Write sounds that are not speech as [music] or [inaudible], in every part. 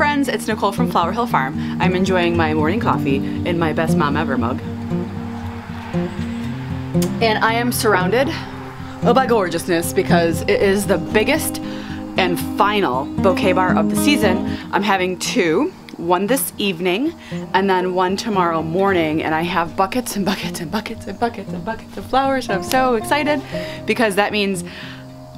Friends, it's Nicole from Flower Hill Farm. I'm enjoying my morning coffee in my best mom ever mug. And I am surrounded oh, by gorgeousness because it is the biggest and final bouquet bar of the season. I'm having two, one this evening and then one tomorrow morning and I have buckets and buckets and buckets and buckets and buckets of flowers. I'm so excited because that means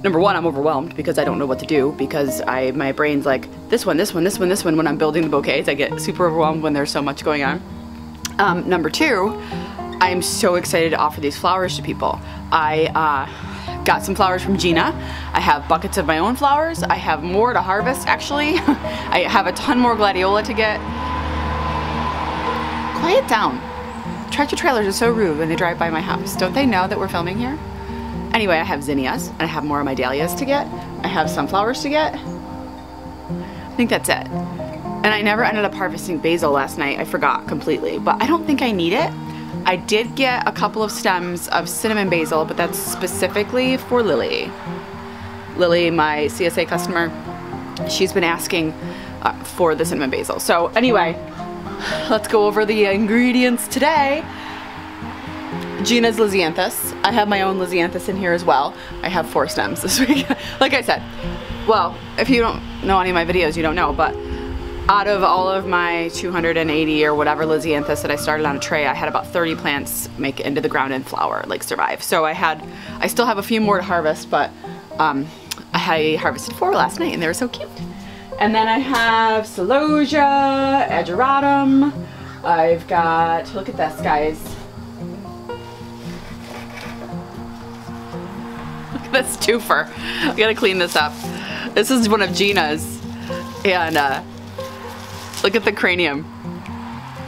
number one, I'm overwhelmed because I don't know what to do because I my brain's like this one, this one, this one, this one. When I'm building the bouquets, I get super overwhelmed when there's so much going on. Um, number two, I'm so excited to offer these flowers to people. I uh, got some flowers from Gina. I have buckets of my own flowers. I have more to harvest actually. [laughs] I have a ton more gladiola to get. Quiet down. Tractor trailers are so rude when they drive by my house. Don't they know that we're filming here? Anyway, I have zinnias and I have more of my dahlias to get. I have sunflowers to get. I think that's it. And I never ended up harvesting basil last night. I forgot completely, but I don't think I need it. I did get a couple of stems of cinnamon basil, but that's specifically for Lily. Lily, my CSA customer, she's been asking uh, for the cinnamon basil. So anyway, let's go over the ingredients today. Gina's Lisianthus. I have my own Lisianthus in here as well. I have four stems this [laughs] week. like I said, well, if you don't know any of my videos, you don't know, but out of all of my 280 or whatever Lisianthus that I started on a tray, I had about 30 plants make it into the ground and flower, like survive. So I had, I still have a few more to harvest, but um, I harvested four last night and they were so cute. And then I have Celosia, Ageratum. I've got, look at this guys. This twofer. I gotta clean this up. This is one of Gina's. And uh, look at the cranium.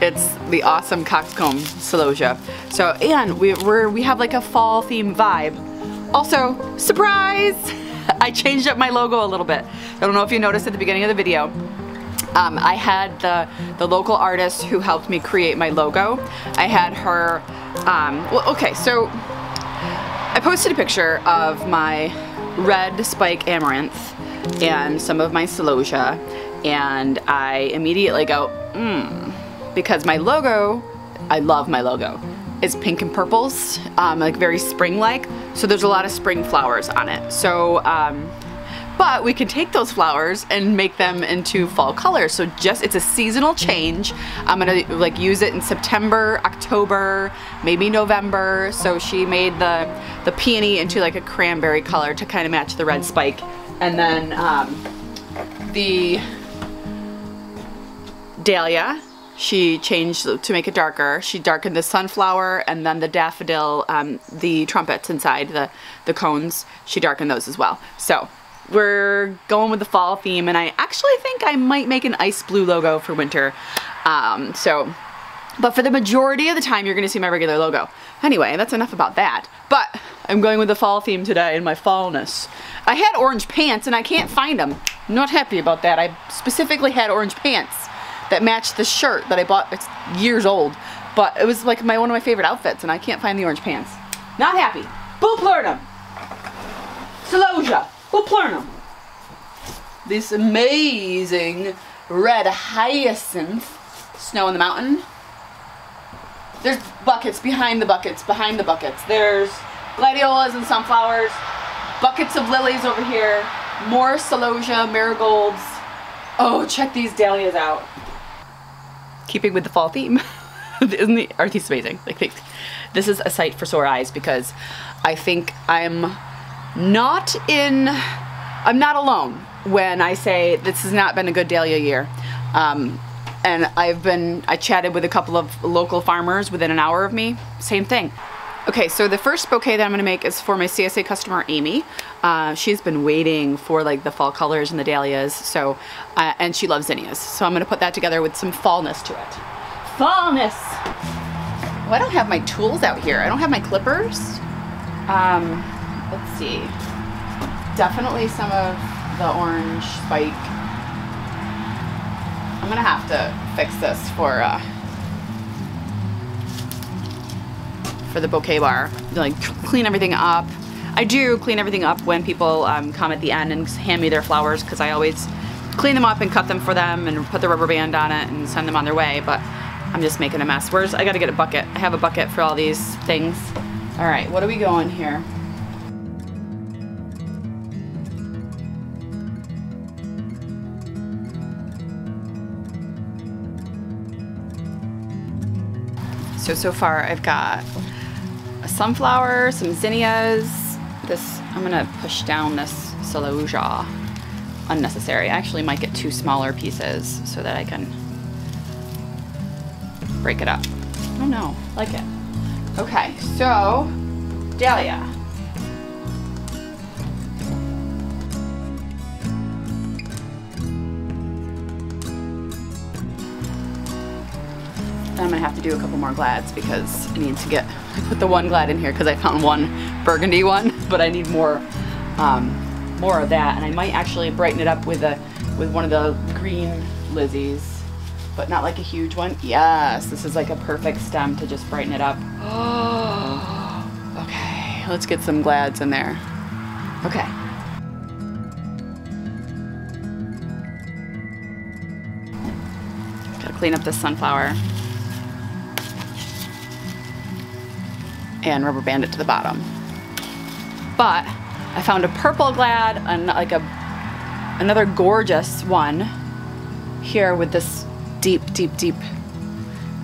It's the awesome coxcomb celosia. So, and we, we're, we have like a fall theme vibe. Also, surprise! [laughs] I changed up my logo a little bit. I don't know if you noticed at the beginning of the video. Um, I had the, the local artist who helped me create my logo. I had her, um, well, okay, so posted a picture of my red spike amaranth and some of my celosia and I immediately go, mmm, because my logo, I love my logo, is pink and purples, um, like very spring-like, so there's a lot of spring flowers on it. So, um, but we can take those flowers and make them into fall colors. So just, it's a seasonal change. I'm gonna like use it in September, October, maybe November. So she made the, the peony into like a cranberry color to kind of match the red spike. And then um, the dahlia. She changed to make it darker. She darkened the sunflower and then the daffodil, um, the trumpets inside the, the cones, she darkened those as well. So we're going with the fall theme and I actually think I might make an ice blue logo for winter. Um, so, but for the majority of the time you're gonna see my regular logo. Anyway, that's enough about that. But I'm going with the fall theme today in my fallness. I had orange pants and I can't find them. I'm not happy about that. I specifically had orange pants that matched the shirt that I bought, it's years old, but it was like my one of my favorite outfits and I can't find the orange pants. Not happy. Bupleurum. Celosia. Bupleurum. This amazing red hyacinth. Snow in the mountain. There's buckets behind the buckets, behind the buckets. There's gladiolas and sunflowers. Buckets of lilies over here. More celosia, marigolds. Oh, check these dahlias out keeping with the fall theme. [laughs] Isn't the, aren't these amazing? Like, this is a sight for sore eyes because I think I'm not in, I'm not alone when I say this has not been a good dahlia year. Um, and I've been, I chatted with a couple of local farmers within an hour of me, same thing. Okay, so the first bouquet that I'm gonna make is for my CSA customer, Amy. Uh, she's been waiting for like the fall colors and the dahlias, so, uh, and she loves zinnias. So I'm gonna put that together with some fallness to it. Fallness! Well, I don't have my tools out here. I don't have my clippers. Um, Definitely some of the orange spike. I'm gonna have to fix this for, uh, for the bouquet bar. Like clean everything up. I do clean everything up when people um, come at the end and hand me their flowers because I always clean them up and cut them for them and put the rubber band on it and send them on their way, but I'm just making a mess. Where's, I gotta get a bucket. I have a bucket for all these things. All right, what are we going here? So, so far I've got a sunflower, some zinnias, this, I'm gonna push down this celosia. Unnecessary. I actually might get two smaller pieces so that I can break it up. Oh no, like it. Okay, so, dahlia. I'm gonna have to do a couple more glads because I need to get, I put the one glad in here because I found one burgundy one, but I need more, um, more of that. And I might actually brighten it up with a, with one of the green Lizzies, but not like a huge one. Yes, this is like a perfect stem to just brighten it up. [gasps] okay, let's get some glads in there. Okay. Gotta clean up this sunflower. And rubber band it to the bottom. But I found a purple glad and like a another gorgeous one here with this deep, deep, deep,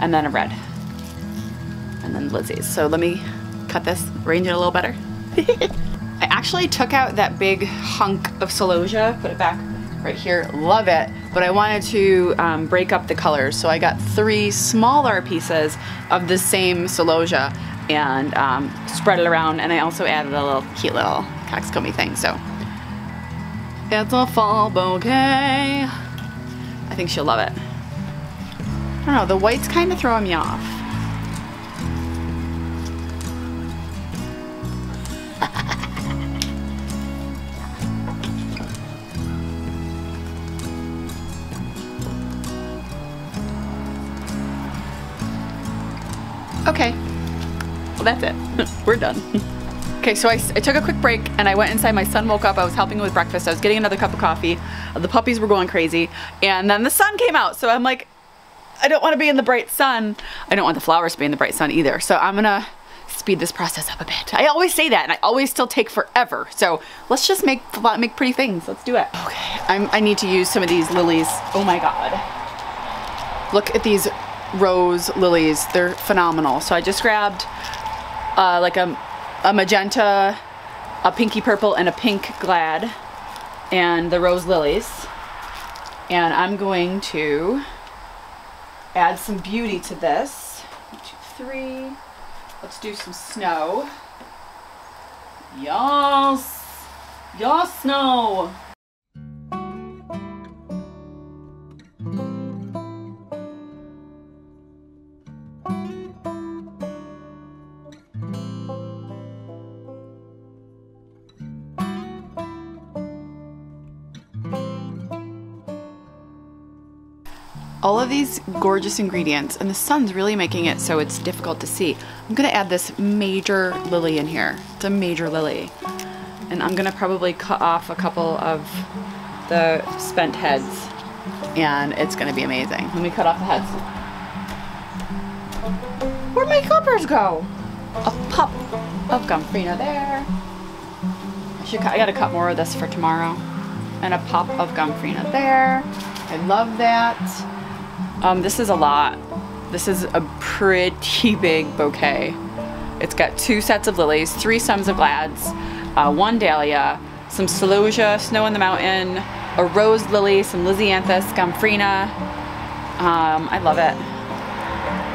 and then a red. And then Lizzie's. So let me cut this, arrange it a little better. [laughs] I actually took out that big hunk of celosia, put it back right here, love it. But I wanted to um, break up the colors. So I got three smaller pieces of the same celosia and um, spread it around. And I also added a little cute little coxcomby thing. So it's a fall bouquet. I think she'll love it. I don't know, the white's kind of throwing me off. [laughs] Okay, well that's it. [laughs] We're done. [laughs] Okay, so I, I, took a quick break and I went inside. My son woke up. I was helping him with breakfast. I was getting another cup of coffee. The puppies were going crazy. And then the sun came out. So I'm like, I don't want to be in the bright sun. I don't want the flowers to be in the bright sun either. So I'm going to speed this process up a bit. I always say that and I always still take forever. So let's just make make pretty things. Let's do it. Okay, I'm, I need to use some of these lilies. Oh my God. Look at these rose lilies. They're phenomenal. So I just grabbed uh, like a a magenta, a pinky purple, and a pink glad, and the rose lilies. And I'm going to add some beauty to this. One, two, three. Let's do some snow. Yes! Yes, snow! All of these gorgeous ingredients and the sun's really making it so it's difficult to see. I'm gonna add this major lily in here. It's a major lily. And I'm gonna probably cut off a couple of the spent heads and it's gonna be amazing. Let me cut off the heads. Where'd my clippers go? A pup oh, of Gomphrena there. I, should, cut, I gotta cut more of this for tomorrow. And a pop of Gomphrena there. I love that. Um, this is a lot. This is a pretty big bouquet. It's got two sets of lilies, three stems of glads, uh, one dahlia, some celosia, snow in the mountain, a rose lily, some lisianthus, gomphrena. Um, I love it.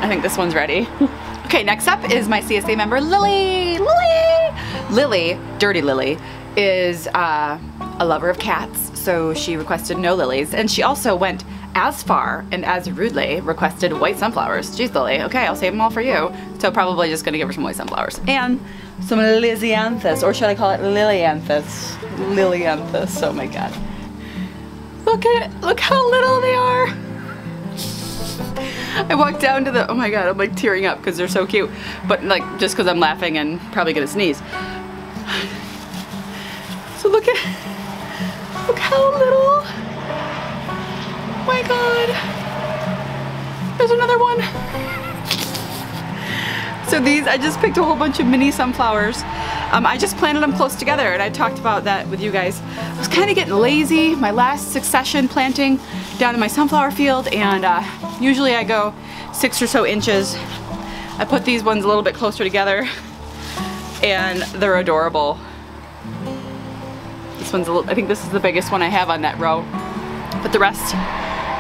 I think this one's ready. [laughs] okay, next up is my CSA member, Lily. Lily! Lily, Dirty Lily, is uh, a lover of cats, so she requested no lilies. And she also went as far and as rudely requested white sunflowers. Jeez, Lily. Okay, I'll save them all for you. So probably just gonna give her some white sunflowers. And some lisianthus, or should I call it lilianthus? Lilianthus, oh my god. Look at, look how little they are. I walked down to the, oh my god, I'm like tearing up because they're so cute. But like, just because I'm laughing and probably gonna sneeze. So look at, look how little my god. There's another one. So these, I just picked a whole bunch of mini sunflowers. Um, I just planted them close together and I talked about that with you guys. I was kind of getting lazy, my last succession planting down in my sunflower field and uh, usually I go six or so inches. I put these ones a little bit closer together and they're adorable. This one's a little, I think this is the biggest one I have on that row. But the rest,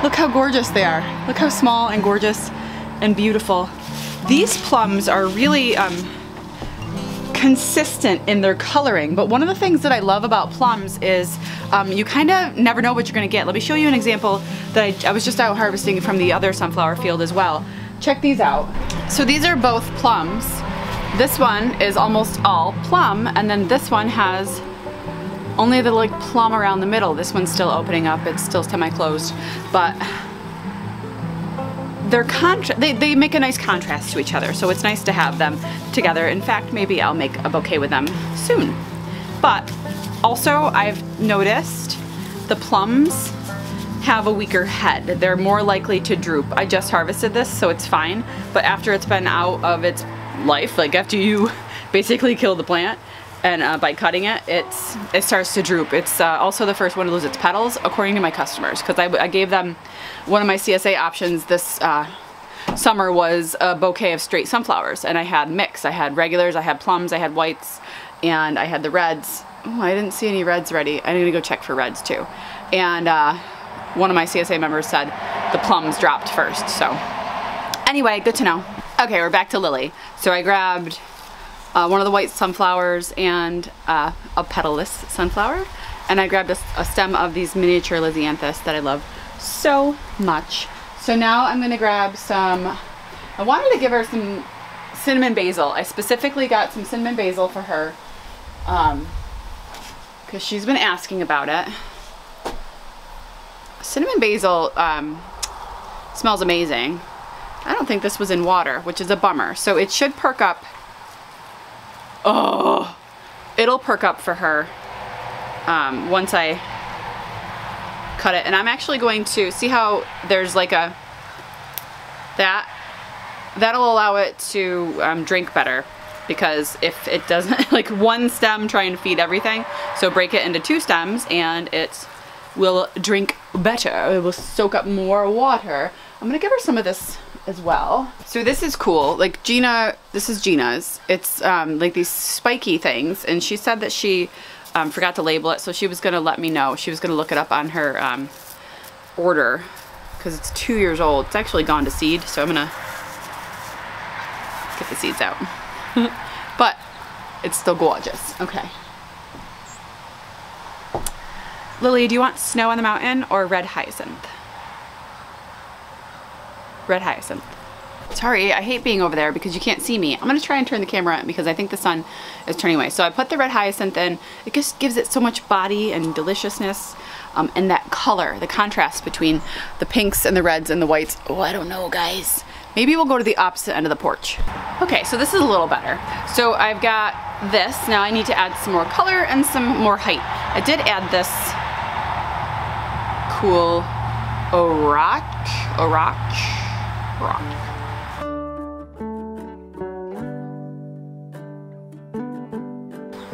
look how gorgeous they are. Look how small and gorgeous and beautiful. These plums are really um, consistent in their coloring, but one of the things that I love about plums is um, you kind of never know what you're gonna get. Let me show you an example that I, I was just out harvesting from the other sunflower field as well. Check these out. So these are both plums. This one is almost all plum, and then this one has only the like plum around the middle. This one's still opening up, it's still semi-closed, but they're contra they, they make a nice contrast to each other, so it's nice to have them together. In fact, maybe I'll make a bouquet with them soon. But also, I've noticed the plums have a weaker head. They're more likely to droop. I just harvested this, so it's fine. But after it's been out of its life, like after you [laughs] basically kill the plant, and uh, by cutting it, it's it starts to droop. It's uh, also the first one to lose its petals, according to my customers, because I, I, gave them one of my CSA options this uh, summer was a bouquet of straight sunflowers, and I had mix. I had regulars, I had plums, I had whites, and I had the reds. Oh, I didn't see any reds ready. I need to go check for reds too. And uh, one of my CSA members said the plums dropped first, so anyway, good to know. Okay, we're back to Lily. So I grabbed uh, one of the white sunflowers and uh, a petalless sunflower. And I grabbed a, a, stem of these miniature Lisianthus that I love so much. So now I'm gonna grab some, I wanted to give her some cinnamon basil. I specifically got some cinnamon basil for her um, because she's been asking about it. Cinnamon basil um, smells amazing. I don't think this was in water, which is a bummer. So it should perk up oh, it'll perk up for her um, once I cut it. And I'm actually going to, see how there's like a, that, that'll allow it to um, drink better because if it doesn't, [laughs] like one stem try and feed everything, so break it into two stems and it will drink better. It will soak up more water. I'm gonna give her some of this as well. So this is cool. Like Gina, this is Gina's. It's um, like these spiky things. And she said that she um, forgot to label it. So she was going to let me know. She was going to look it up on her um, order because it's two years old. It's actually gone to seed. So I'm going to get the seeds out. [laughs] but it's still gorgeous. Okay. Lily, do you want snow on the mountain or red hyacinth? Red hyacinth. Sorry, I hate being over there because you can't see me. I'm gonna try and turn the camera because I think the sun is turning away. So I put the red hyacinth in. It just gives it so much body and deliciousness um, and that color, the contrast between the pinks and the reds and the whites. Oh, I don't know, guys. Maybe we'll go to the opposite end of the porch. Okay, so this is a little better. So I've got this. Now I need to add some more color and some more height. I did add this cool Orach, Orach, rock.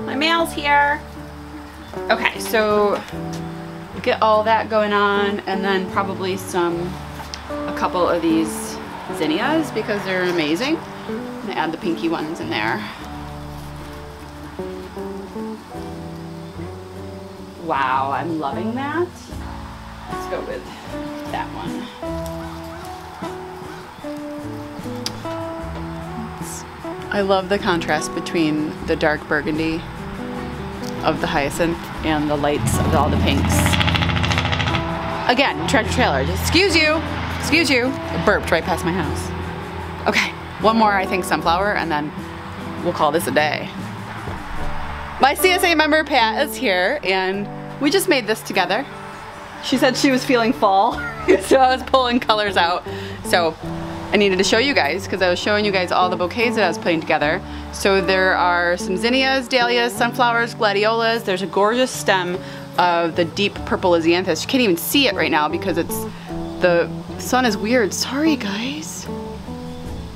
My mail's here. Okay, so get all that going on and then probably some, a couple of these zinnias because they're amazing. I'm gonna add the pinky ones in there. Wow, I'm loving that. Let's go with that one. I love the contrast between the dark burgundy of the hyacinth and the lights of all the pinks. Again, tractor trailer. Excuse you. Excuse you. I burped right past my house. Okay, one more I think sunflower and then we'll call this a day. My CSA member Pat is here and we just made this together. She said she was feeling fall, [laughs] so I was pulling colors out. So I needed to show you guys because I was showing you guys all the bouquets that I was putting together. So there are some zinnias, dahlias, sunflowers, gladiolas. There's a gorgeous stem of the deep purple lisianthus. You can't even see it right now because it's The sun is weird. Sorry, guys.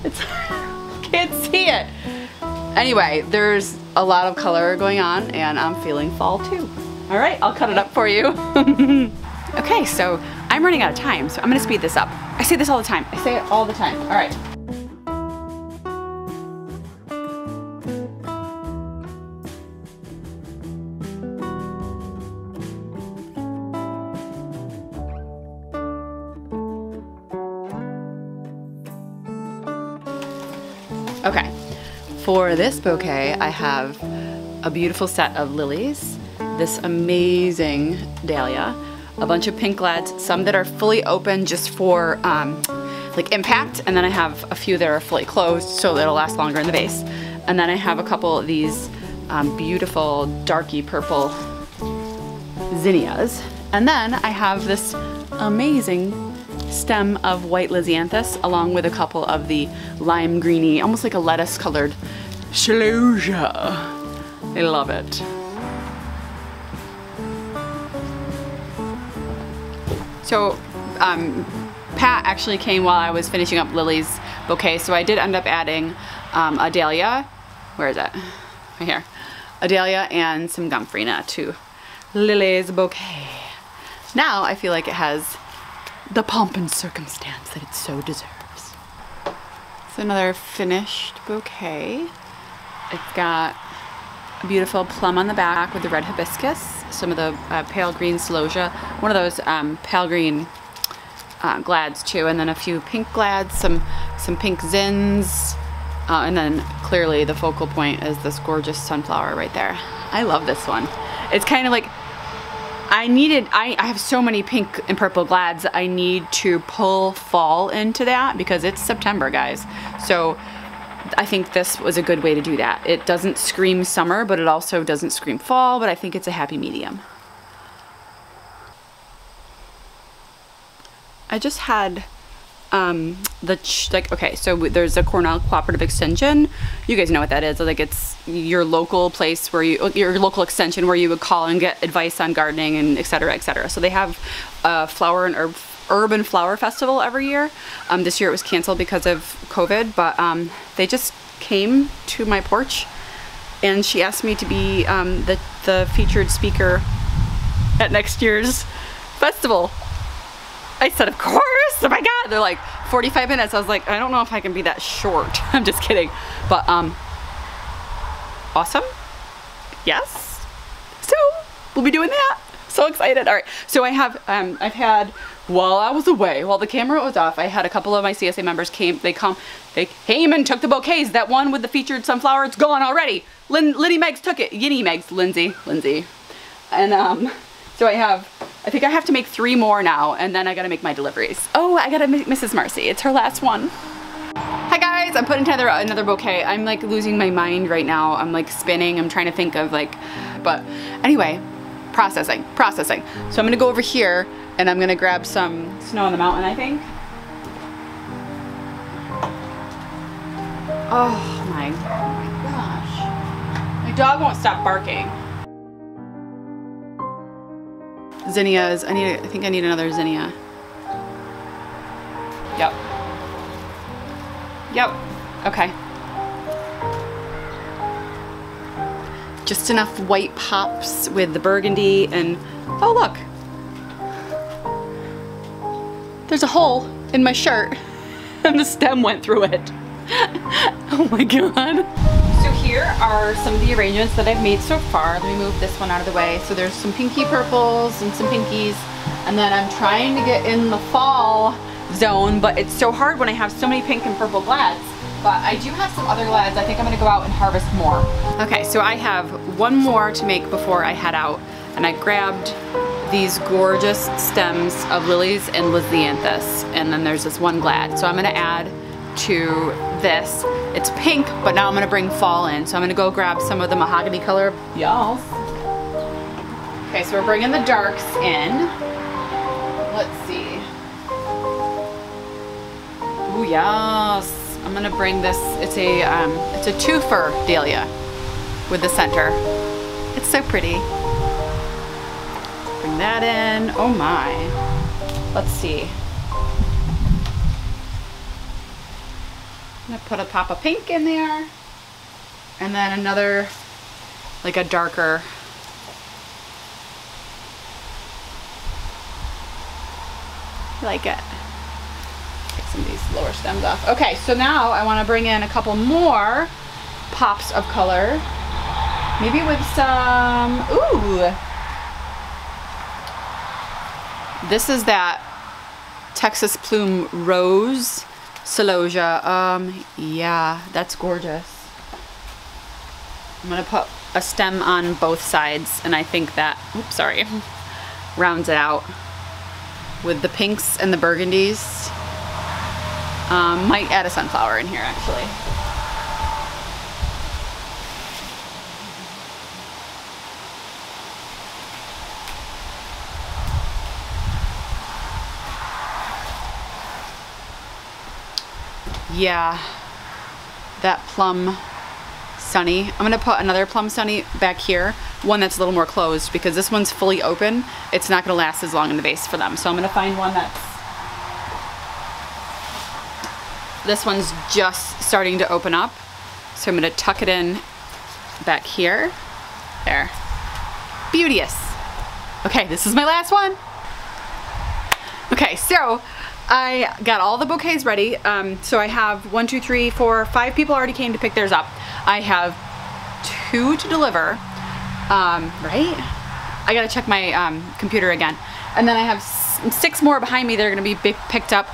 It's [laughs] can't see it. Anyway, there's a lot of color going on and I'm feeling fall too. All right, I'll cut it up for you. [laughs] okay, so I'm running out of time, so I'm gonna speed this up. I say this all the time. I say it all the time. All right. Okay, for this bouquet, I have a beautiful set of lilies, this amazing dahlia, a bunch of pink glads, some that are fully open just for um, like impact, and then I have a few that are fully closed so it'll last longer in the vase. And then I have a couple of these um, beautiful darky purple zinnias. And then I have this amazing stem of white lisianthus along with a couple of the lime greeny, almost like a lettuce colored celosia. I love it. So um, Pat actually came while I was finishing up Lily's bouquet, so I did end up adding um, a dahlia. Where is it? Right here. A dahlia and some gomphrena to Lily's bouquet. Now I feel like it has the pomp and circumstance that it so deserves. It's another finished bouquet. It's got beautiful plum on the back with the red hibiscus, some of the uh, pale green celosia, one of those um, pale green uh, glads too, and then a few pink glads, some some pink zins, uh, and then clearly the focal point is this gorgeous sunflower right there. I love this one. It's kind of like I needed, I, I have so many pink and purple glads, I need to pull fall into that because it's September, guys. So I think this was a good way to do that. It doesn't scream summer, but it also doesn't scream fall, but I think it's a happy medium. I just had um, the like okay so there's a Cornell cooperative extension you guys know what that is like it's your local place where you your local extension where you would call and get advice on gardening and etc etc so they have a flower and herb urban flower festival every year um, this year it was canceled because of COVID but um, they just came to my porch and she asked me to be um, the, the featured speaker at next year's festival I said, of course. Oh my God. They're like 45 minutes. I was like, I don't know if I can be that short. [laughs] I'm just kidding. But, um, awesome. Yes. So we'll be doing that. So excited. All right. So I have, um, I've had, while I was away, while the camera was off, I had a couple of my CSA members came, they come, they came and took the bouquets. That one with the featured sunflower, it's gone already. Lin, Megs took it. Yinny Megs, Lindsay, Lindsay. And, um, so I have I think I have to make three more now and then I gotta make my deliveries. Oh, I gotta make Mrs. Marcy. It's her last one. Hi guys, I'm putting together another bouquet. I'm like losing my mind right now. I'm like spinning. I'm trying to think of like, but anyway, processing, processing. So I'm gonna go over here and I'm gonna grab some snow on the mountain, I think. Oh my, gosh. My dog won't stop barking. zinnias. I need, I think I need another zinnia. Yep. Yep. Okay. Just enough white pops with the burgundy and, oh look. There's a hole in my shirt [laughs] and the stem went through it. [laughs] oh my god So here are some of the arrangements that I've made so far. Let me move this one out of the way. So there's some pinky purples and some pinkies. And then I'm trying to get in the fall zone, but it's so hard when I have so many pink and purple glads. But I do have some other glads. I think I'm gonna go out and harvest more. Okay, so I have one more to make before I head out. And I grabbed these gorgeous stems of lilies and lisianthus. And then there's this one glad. So I'm gonna add to this. It's pink, but now I'm gonna bring fall in. So I'm gonna go grab some of the mahogany color. Y'all. Okay, so we're bringing the darks in. Let's see. Oh yes. I'm gonna bring this, it's a, um, it's a twofer dahlia with the center. It's so pretty. Bring that in. Oh my. Let's see. I'm gonna put a pop of pink in there. And then another, like a darker like it. Take some of these lower stems off. Okay, so now I want to bring in a couple more pops of color. Maybe with some, ooh, this is that Texas Plume Rose Celosia. Um, yeah, that's gorgeous. I'm gonna put a stem on both sides and I think that, oops, sorry, [laughs] rounds it out with the pinks and the burgundies. Um, might add a sunflower in here actually. Yeah, that plum sunny. I'm gonna put another plum sunny back here, one that's a little more closed because this one's fully open. It's not gonna last as long in the vase for them. So I'm gonna find one that's, this one's just starting to open up. So I'm gonna tuck it in back here. There. Beauteous. Okay, this is my last one. Okay, so I got all the bouquets ready. Um, so I have one, two, three, four, five people already came to pick theirs up. I have two to deliver, um, right? I gotta check my um, computer again. And then I have six more behind me that are gonna be picked up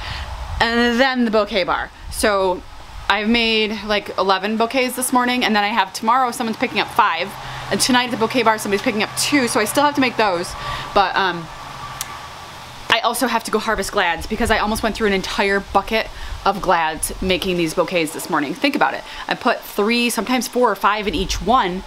and then the bouquet bar. So I've made like 11 bouquets this morning and then I have tomorrow someone's picking up five and tonight at the bouquet bar somebody's picking up two so I still have to make those but um, also have to go harvest glads because I almost went through an entire bucket of glads making these bouquets this morning. Think about it. I put three, sometimes four or five in each one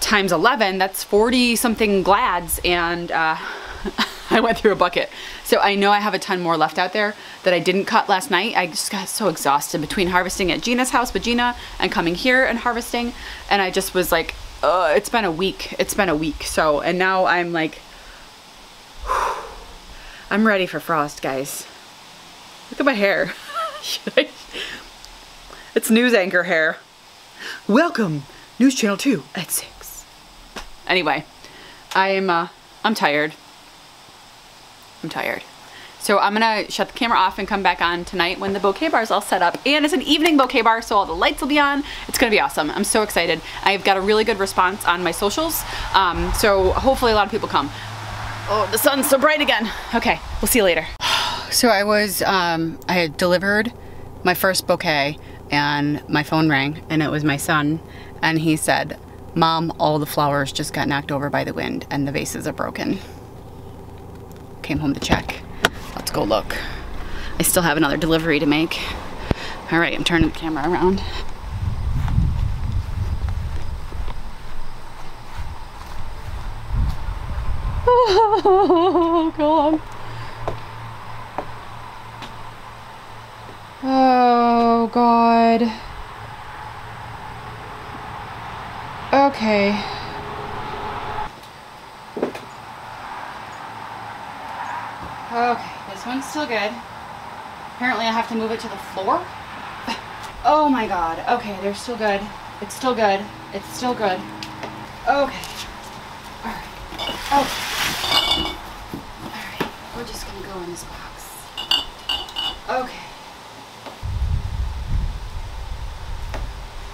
times 11, that's 40 something glads and uh, [laughs] I went through a bucket. So I know I have a ton more left out there that I didn't cut last night. I just got so exhausted between harvesting at Gina's house with Gina and coming here and harvesting. And I just was like, it's been a week. It's been a week. So, and now I'm like, [sighs] I'm ready for frost, guys. Look at my hair. [laughs] it's news anchor hair. Welcome, News Channel 2 at 6. Anyway, I am, uh, I'm tired. I'm tired. So I'm gonna shut the camera off and come back on tonight when the bouquet bar is all set up. And it's an evening bouquet bar, so all the lights will be on. It's gonna be awesome. I'm so excited. I've got a really good response on my socials. Um, so hopefully a lot of people come. Oh, the sun's so bright again. Okay, we'll see you later. [sighs] So I was, um, I had delivered my first bouquet and my phone rang and it was my son and he said, Mom, all the flowers just got knocked over by the wind and the vases are broken. Came home to check. Let's go look. I still have another delivery to make. All right, I'm turning the camera around. Oh, God. Oh, God. Okay. Okay, this one's still good. Apparently I have to move it to the floor. [laughs] Oh my god. Okay, they're still good. It's still good. It's still good. Okay. Alright. Okay. Alright, we're just gonna go in this box. Okay.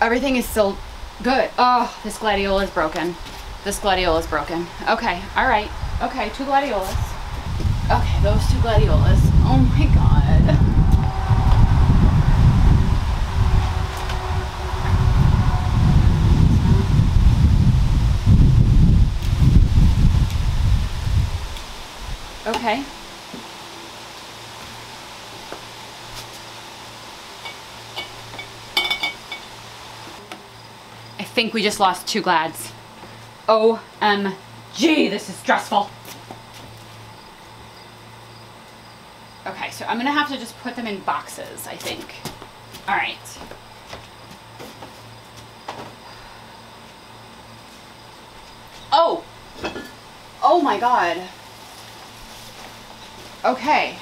Everything is still good. Oh, this gladiola is broken. This gladiola is broken. Okay, alright. Okay, two gladiolas. Okay, those two gladiolas. Oh my god. Okay. Think we just lost two glads. Oh. Um, OMG, this is stressful. Okay, so I'm gonna have to just put them in boxes, I think. All right. Oh! Oh my god. Okay.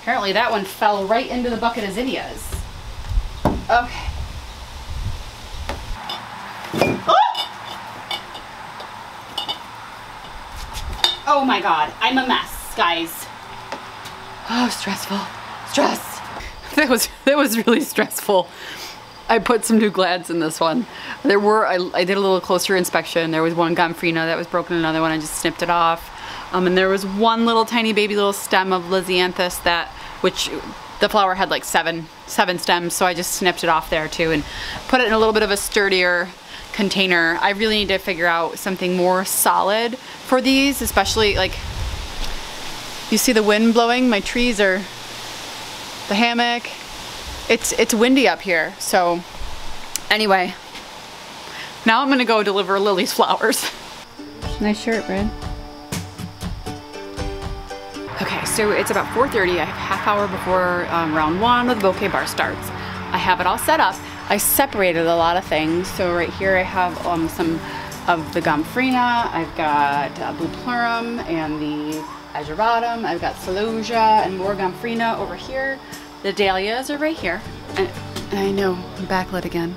Apparently that one fell right into the bucket of zinnias. Okay. Oh oh my god, I'm a mess, guys. Oh, stressful. Stress. [laughs] That was that was really stressful. I put some new glads in this one. There were, I, I did a little closer inspection. There was one gomphrena that was broken, another one I just snipped it off. Um, and there was one little tiny baby little stem of Lisianthus that, which the flower had like seven, seven stems. So I just snipped it off there too and put it in a little bit of a sturdier container. I really need to figure out something more solid for these, especially like, you see the wind blowing? My trees are the hammock. It's it's windy up here, so anyway. Now I'm gonna go deliver Lily's flowers. [laughs] Nice shirt, Brad. Okay, so it's about 4.30. I have half hour before um, round one of the bouquet bar starts. I have it all set up. I separated a lot of things. So right here I have um, some of the gomphrena. I've got uh, blue and the ageratum. I've got celosia and more gomphrena over here. The dahlias are right here. And, I know, I'm backlit again.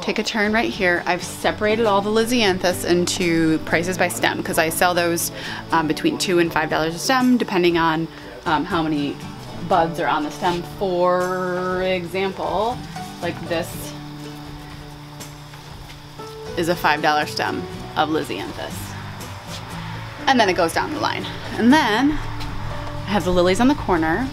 Take a turn right here. I've separated all the Lisianthus into prices by stem because I sell those um, between two and five dollars a stem depending on um, how many buds are on the stem. For example, like this is a five dollar stem of Lisianthus. And then it goes down the line. And then I have the lilies on the corner.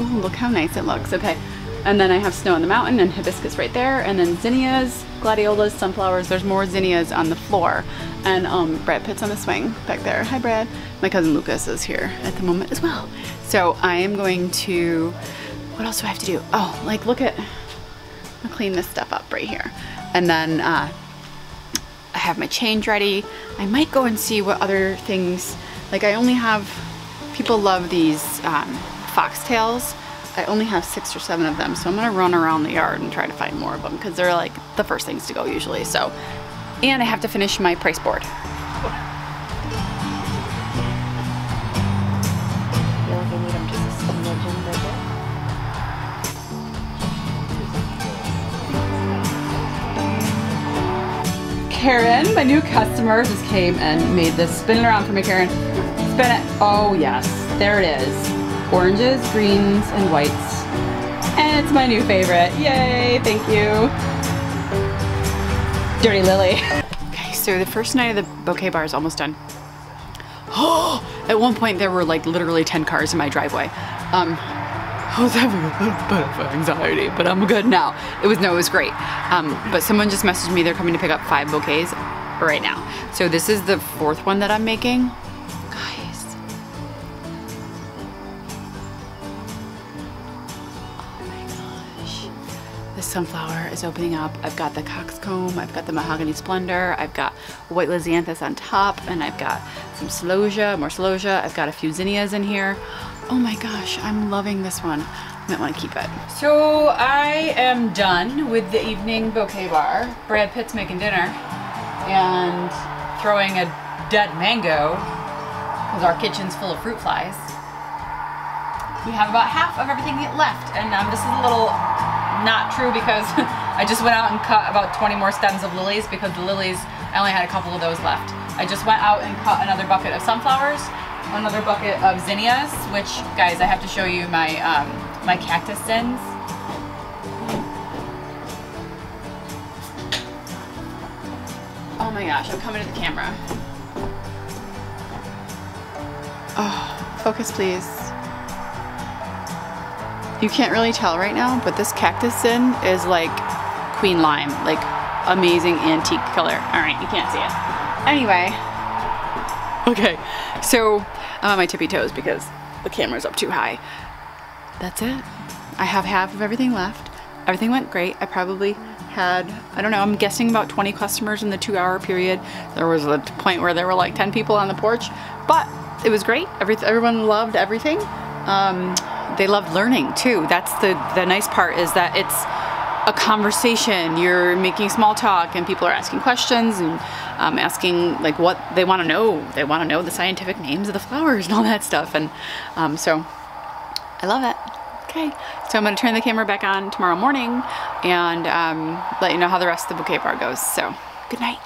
Ooh, look how nice it looks. Okay. And then I have snow on the mountain and hibiscus right there. And then zinnias, gladiolas, sunflowers. There's more zinnias on the floor. And um, Brad Pitt's on the swing back there. Hi, Brad. My cousin Lucas is here at the moment as well. So I am going to, what else do I have to do? Oh, like look at, I'll clean this stuff up right here. And then uh, I have my change ready. I might go and see what other things, like I only have, people love these um, foxtails. I only have six or seven of them, so I'm gonna run around the yard and try to find more of them because they're like the first things to go usually. So, and I have to finish my price board. Karen, my new customer, just came and made this. Spin it around for me, Karen. Spin it. Oh, yes. There it is. Oranges, greens, and whites. And it's my new favorite. Yay, thank you. Dirty Lily. Okay, so the first night of the bouquet bar is almost done. Oh, [gasps] at one point there were like literally 10 cars in my driveway. Um, I was having a little bit of anxiety, but I'm good now. It was, no, it was great. Um, but someone just messaged me they're coming to pick up five bouquets right now. So this is the fourth one that I'm making. Guys. Oh my gosh. The sunflower is opening up. I've got the coxcomb, I've got the mahogany splendor, I've got white lisianthus on top, and I've got some celosia, more celosia. I've got a few zinnias in here. Oh my gosh, I'm loving this one. I might want to keep it. So I am done with the evening bouquet bar. Brad Pitt's making dinner and throwing a dead mango because our kitchen's full of fruit flies. We have about half of everything left, and um, this is a little not true because [laughs] I just went out and cut about 20 more stems of lilies because the lilies, I only had a couple of those left. I just went out and cut another bucket of sunflowers, another bucket of zinnias, which guys, I have to show you my um, my cactus stems. Oh my gosh, I'm coming to the camera. Oh, focus please. You can't really tell right now, but this cactus zin is like queen lime, like amazing antique color. All right, you can't see it. Anyway, okay, so I'm on my tippy toes because the camera's up too high. That's it. I have half of everything left. Everything went great. I probably had, I don't know, I'm guessing about 20 customers in the two hour period. There was a point where there were like 10 people on the porch, but it was great. Every, everyone loved everything. Um, they loved learning too. That's the, the nice part is that it's a conversation. You're making small talk and people are asking questions and um, asking like what they want to know. They want to know the scientific names of the flowers and all that stuff. And um, so I love it. Okay, so I'm gonna turn the camera back on tomorrow morning and um, let you know how the rest of the bouquet bar goes. So, good night.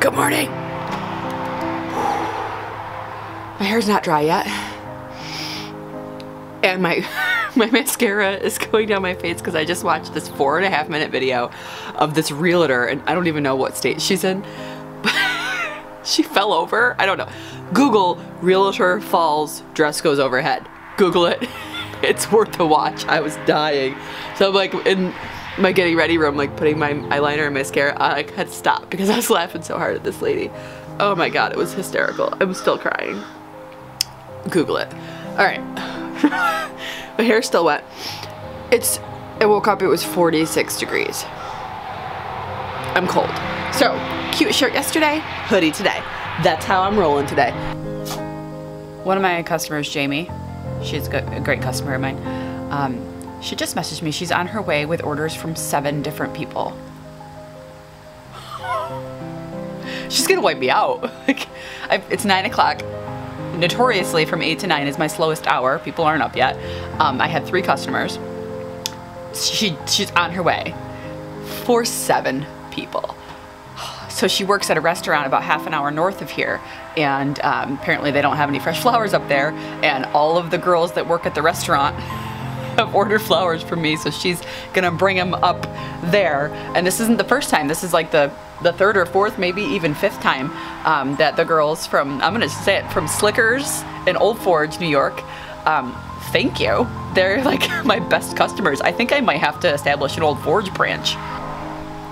Good morning. My hair's not dry yet. And my [laughs] my mascara is going down my face because I just watched this four and a half minute video of this realtor and I don't even know what state she's in. [laughs] she fell over. I don't know. Google realtor falls, dress goes overhead. Google it. [laughs] It's worth a watch. I was dying. So I'm like in my getting ready room, like putting my eyeliner and mascara on, I had to stop because I was laughing so hard at this lady. Oh my god, it was hysterical. I'm still crying. Google it. All right. [laughs] my hair's still wet. It's, I woke up, it was 46 degrees. I'm cold. So, cute shirt yesterday, hoodie today. That's how I'm rolling today. One of my customers, Jamie, she's a great customer of mine. Um, she just messaged me. She's on her way with orders from seven different people. [laughs] She's gonna wipe me out. [laughs] Like, it's nine o'clock. Notoriously, from eight to nine is my slowest hour. People aren't up yet. Um, I had three customers. She she's on her way for seven people. [sighs] So she works at a restaurant about half an hour north of here, and um, apparently they don't have any fresh flowers up there. And all of the girls that work at the restaurant [laughs] have ordered flowers from me, so she's gonna bring them up there. And this isn't the first time. This is like the the third or fourth, maybe even fifth time um, that the girls from I'm gonna say it from Slickers in Old Forge, New York. Um, thank you. They're [laughs] like my best customers. I think I might have to establish an Old Forge branch.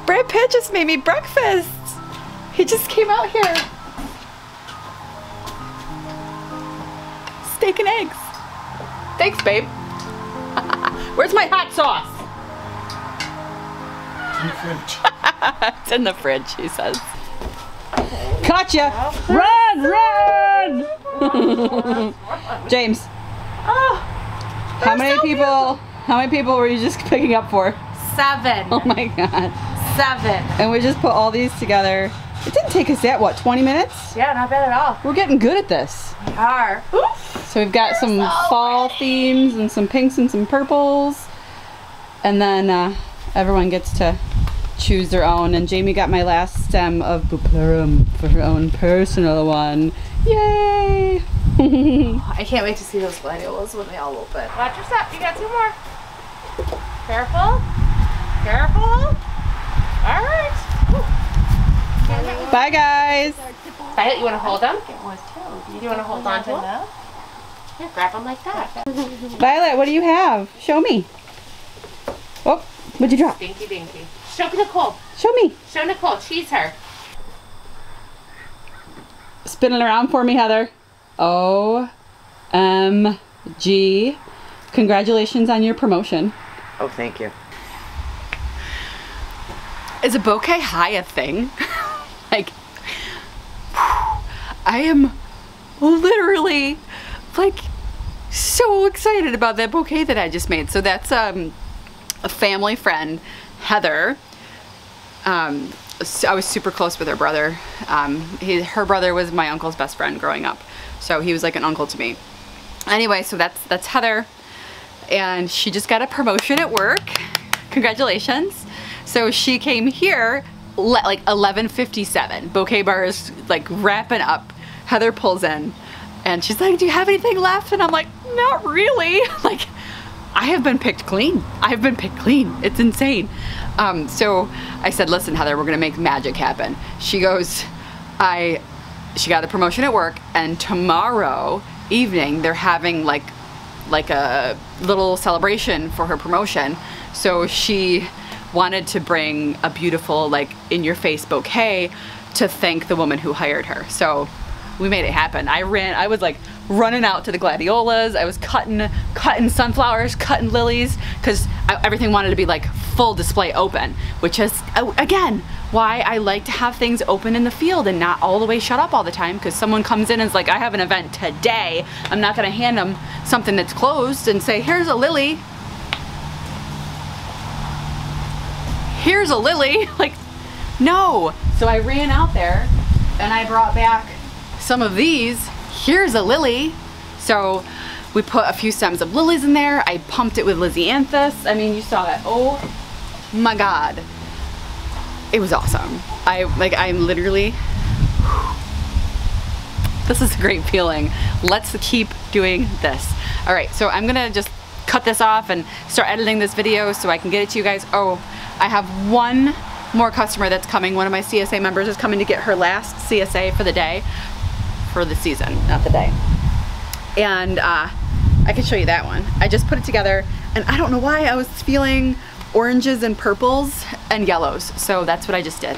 Brad Pitt just made me breakfast. He just came out here. Steak and eggs. Thanks, babe. [laughs] Where's my hot sauce? [laughs] [laughs] it's in the fridge, he says. Gotcha! Run, run! [laughs] James. Oh, how many people? How many people were you just [laughs] picking up for? Seven. Oh my god! Seven. And we just put all these together. It didn't take us that what 20 minutes? Yeah, not bad at all. We're getting good at this. We are. So we've got some fall themes and some pinks and some purples. And then uh, everyone gets to choose their own. And Jamie got my last stem of Bupleurum for her own personal one. Yay! [laughs] Oh, I can't wait to see those gladiolas when they all open. Watch your step. You got two more. Careful. Careful. All right. Bye guys! Violet, you want to hold them? You want to hold on to them? Yeah, grab them like that. Violet, what do you have? Show me. Oh, what'd you drop? Dinky dinky. Show Nicole. Show me. Show Nicole. She's her. Spin it around for me, Heather. O M G. Congratulations on your promotion. Oh, thank you. Is a bouquet high a thing? [laughs] like, I am literally like so excited about that bouquet that I just made. So that's um, a family friend, Heather. Um, I was super close with her brother. Um, he, her brother was my uncle's best friend growing up, so he was like an uncle to me. Anyway, so that's that's Heather, and she just got a promotion at work. Congratulations! So she came here like 11:57. Bouquet bar is like wrapping up. Heather pulls in, and she's like, "Do you have anything left?" And I'm like, "Not really." [laughs] like. I have been picked clean. I have been picked clean. It's insane. Um, so I said, listen, Heather, we're gonna make magic happen. She goes, I, she got a promotion at work, and tomorrow evening they're having like, like a little celebration for her promotion. So she wanted to bring a beautiful, like, in-your-face bouquet to thank the woman who hired her. So we made it happen. I ran, I was like running out to the gladiolas. I was cutting, cutting sunflowers, cutting lilies, because everything wanted to be like full display open, which is, uh, again, why I like to have things open in the field and not all the way shut up all the time, because someone comes in and is like, I have an event today. I'm not gonna hand them something that's closed and say, here's a lily. Here's a lily. [laughs] Like, No. So I ran out there and I brought back some of these. Here's a lily. So we put a few stems of lilies in there. I pumped it with Lisianthus. I mean, you saw that. Oh my God. It was awesome. I like, I'm literally, [sighs] this is a great feeling. Let's keep doing this. All right, so I'm gonna just cut this off and start editing this video so I can get it to you guys. Oh, I have one more customer that's coming. One of my CSA members is coming to get her last CSA for the day, for the season, not the day. And uh, I can show you that one. I just put it together and I don't know why I was feeling oranges and purples and yellows. So that's what I just did.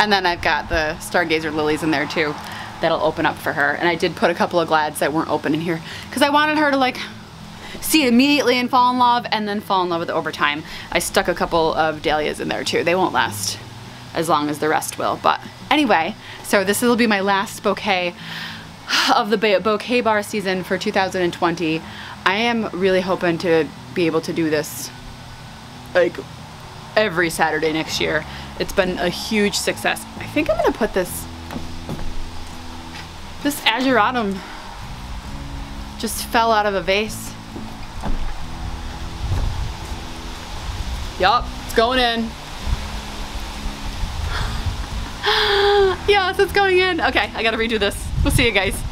And then I've got the Stargazer lilies in there too that'll open up for her. And I did put a couple of glads that weren't open in here because I wanted her to like see immediately and fall in love and then fall in love with it over time. I stuck a couple of dahlias in there too. They won't last as long as the rest will. But anyway, so this will be my last bouquet of the bouquet bar season for 2020. I am really hoping to be able to do this like every Saturday next year. It's been a huge success. I think I'm gonna put this, this ageratum just fell out of a vase. Yup, it's going in. [gasps] yes, it's going in. Okay, I gotta redo this. We'll see you guys.